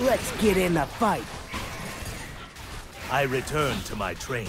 Let's get in the fight. I return to my training.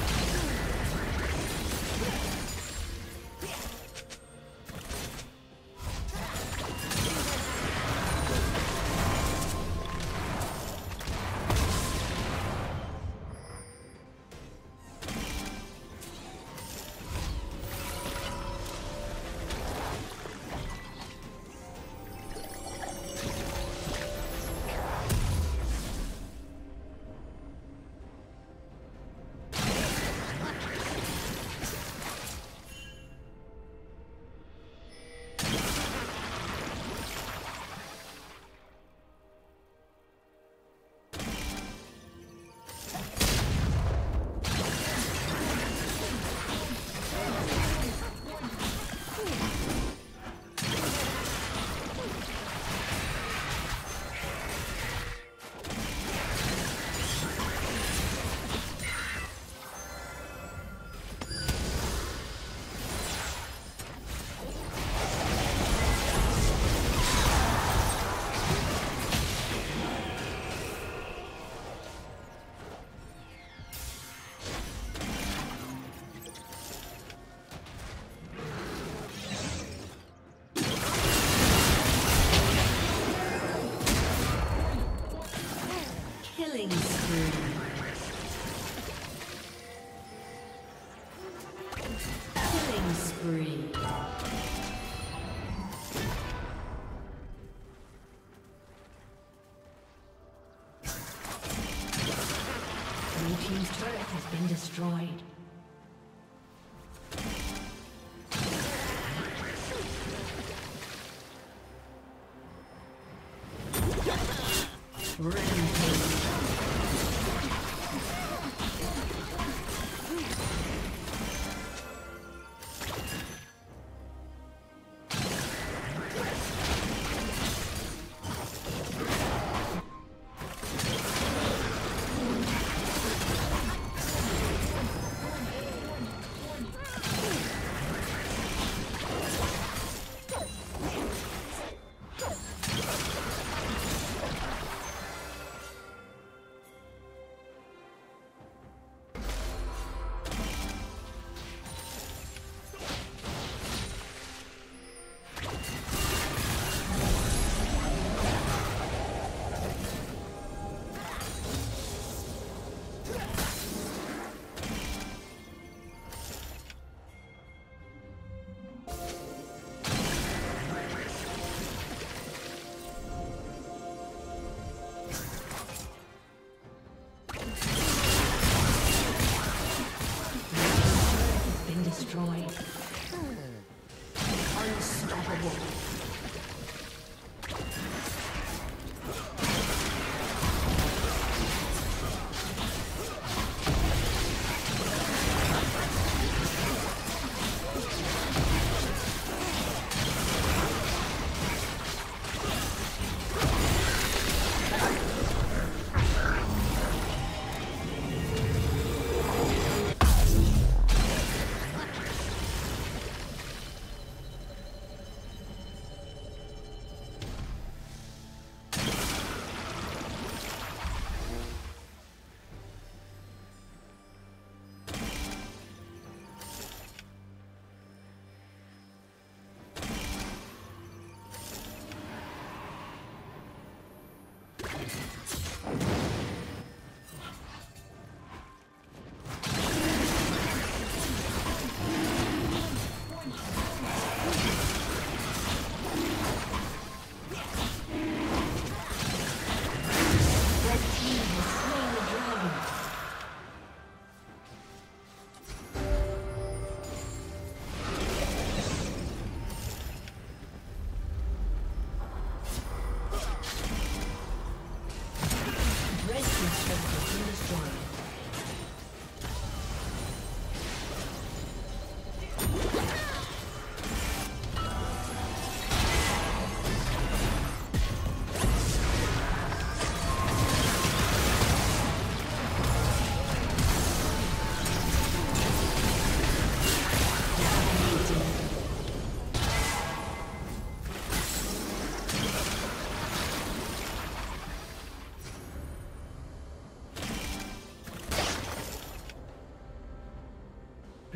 Destroyed.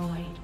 Destroyed.